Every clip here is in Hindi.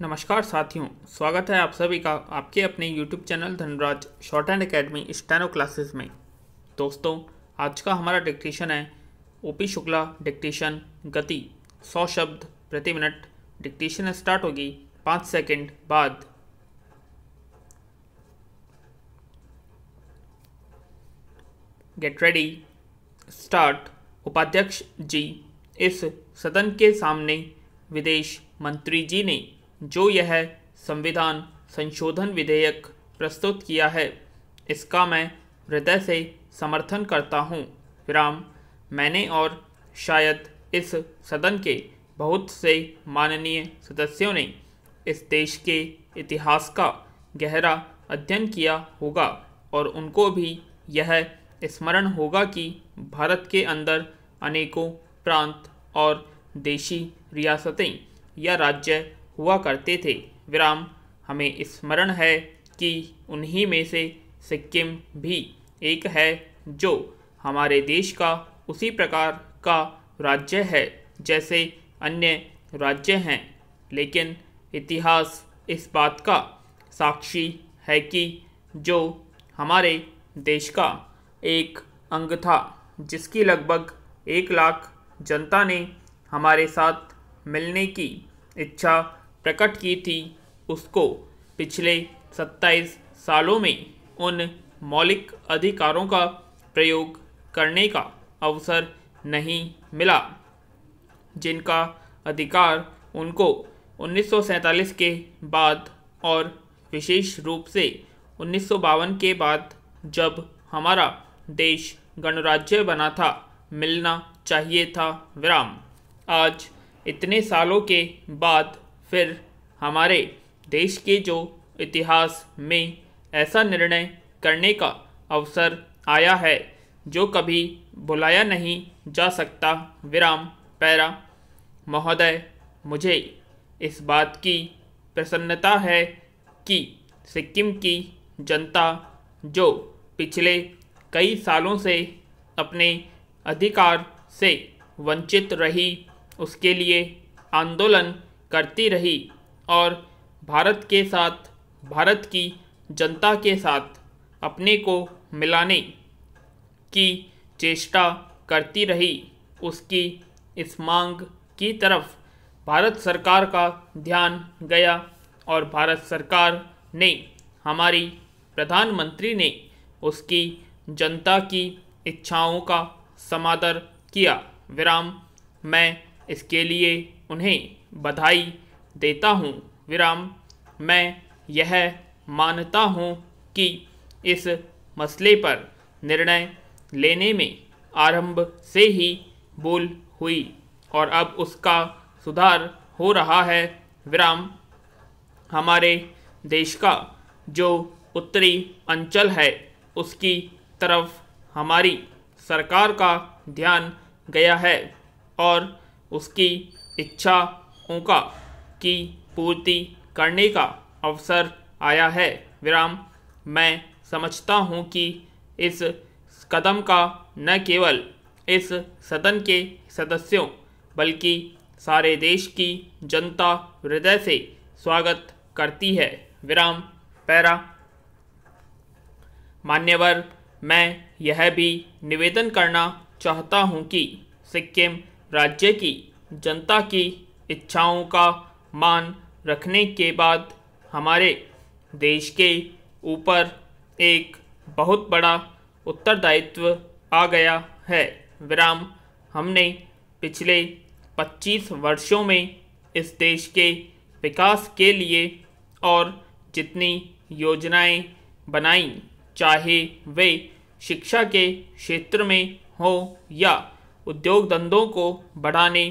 नमस्कार साथियों, स्वागत है आप सभी का आपके अपने YouTube channel Dhanraj short and academy steno classes में। दोस्तों, आज का हमारा डिक्टेशन है ओपी शुक्ला डिक्टेशन गति 100 शब्द प्रति मिनट। डिक्टेशन स्टार्ट होगी पाँच सेकंड बाद। गेट रेडी स्टार्ट उपाध्यक्ष जी, इस सदन के सामने विदेश मंत्री जी ने जो यह संविधान संशोधन विधेयक प्रस्तुत किया है, इसका मैं हृदय से समर्थन करता हूँ। विराम, मैंने और शायद इस सदन के बहुत से माननीय सदस्यों ने इस देश के इतिहास का गहरा अध्ययन किया होगा और उनको भी यह स्मरण होगा कि भारत के अंदर अनेकों प्रांत और देशी रियासतें या राज्य हुआ करते थे। विराम, हमें स्मरण है कि उन्हीं में से सिक्किम भी एक है जो हमारे देश का उसी प्रकार का राज्य है जैसे अन्य राज्य हैं। लेकिन इतिहास इस बात का साक्षी है कि जो हमारे देश का एक अंग था, जिसकी लगभग एक लाख जनता ने हमारे साथ मिलने की इच्छा प्रकट की थी उसको पिछले सत्ताईस सालों में उन मौलिक अधिकारों का प्रयोग करने का अवसर नहीं मिला, जिनका अधिकार उनको उन्नीस सौ सैंतालीस के बाद और विशेष रूप से उन्नीस सौ बावन के बाद जब हमारा देश गणराज्य बना था, मिलना चाहिए था विराम। आज इतने सालों के बाद फिर हमारे देश के जो इतिहास में ऐसा निर्णय करने का अवसर आया है, जो कभी बुलाया नहीं जा सकता। विराम, पैरा महोदय, मुझे इस बात की प्रसन्नता है कि सिक्किम की जनता जो पिछले कई सालों से अपने अधिकार से वंचित रही, उसके लिए आंदोलन करती रही और भारत के साथ, भारत की जनता के साथ अपने को मिलाने की चेष्टा करती रही। उसकी इस मांग की तरफ़ भारत सरकार का ध्यान गया और भारत सरकार ने, हमारी प्रधानमंत्री ने उसकी जनता की इच्छाओं का समादर किया। विराम, मैं इसके लिए उन्हें बधाई देता हूँ। विराम, मैं यह मानता हूँ कि इस मसले पर निर्णय लेने में आरंभ से ही भूल हुई और अब उसका सुधार हो रहा है। विराम, हमारे देश का जो उत्तरी अंचल है, उसकी तरफ़ हमारी सरकार का ध्यान गया है और उसकी इच्छाओं का की पूर्ति करने का अवसर आया है। विराम, मैं समझता हूँ कि इस कदम का न केवल इस सदन के सदस्यों, बल्कि सारे देश की जनता हृदय से स्वागत करती है। विराम, पैरा। मान्यवर, मैं यह भी निवेदन करना चाहता हूँ कि सिक्किम राज्य की जनता की इच्छाओं का मान रखने के बाद हमारे देश के ऊपर एक बहुत बड़ा उत्तरदायित्व आ गया है। विराम, हमने पिछले 25 वर्षों में इस देश के विकास के लिए और जितनी योजनाएँ बनाई, चाहे वे शिक्षा के क्षेत्र में हो या उद्योग धंधों को बढ़ाने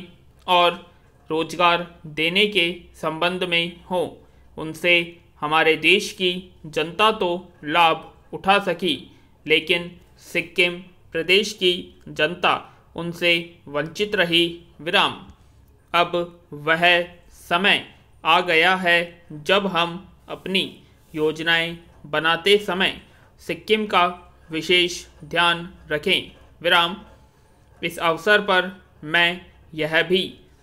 और रोज़गार देने के संबंध में हो, उनसे हमारे देश की जनता तो लाभ उठा सकी, लेकिन सिक्किम प्रदेश की जनता उनसे वंचित रही विराम। अब वह समय आ गया है जब हम अपनी योजनाएँ बनाते समय सिक्किम का विशेष ध्यान रखें। विराम। इस अवसर पर मैं यह भी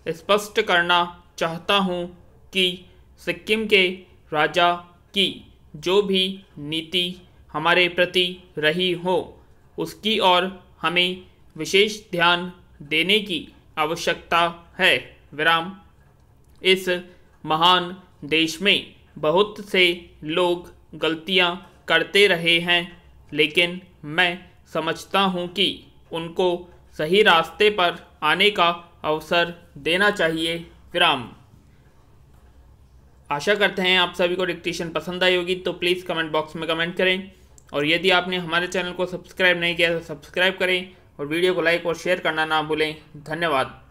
स्पष्ट करना चाहता हूँ कि सिक्किम के राजा की जो भी नीति हमारे प्रति रही हो, उसकी ओर हमें विशेष ध्यान देने की आवश्यकता है। विराम। इस महान देश में बहुत से लोग गलतियाँ करते रहे हैं, लेकिन मैं समझता हूँ कि उनको सही रास्ते पर आने का अवसर देना चाहिए, विराम। आशा करते हैं आप सभी को डिक्टेशन पसंद आई होगी तो प्लीज़ कमेंट बॉक्स में कमेंट करें। और यदि आपने हमारे चैनल को सब्सक्राइब नहीं किया तो सब्सक्राइब करें और वीडियो को लाइक और शेयर करना ना भूलें। धन्यवाद।